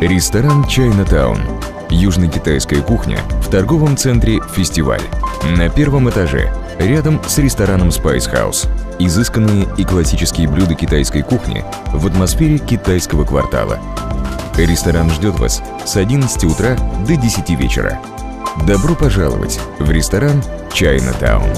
Ресторан «Чайна-таун». Южно-китайская кухня в торговом центре «Фестиваль». На первом этаже, рядом с рестораном Spice House. Изысканные и классические блюда китайской кухни в атмосфере китайского квартала. Ресторан ждет вас с 11 утра до 10 вечера. Добро пожаловать в ресторан «Чайна-таун».